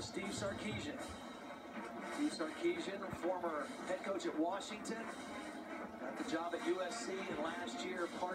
is Steve Sarkisian. Steve Sarkisian, former head coach at Washington, got the job at USC, and last year part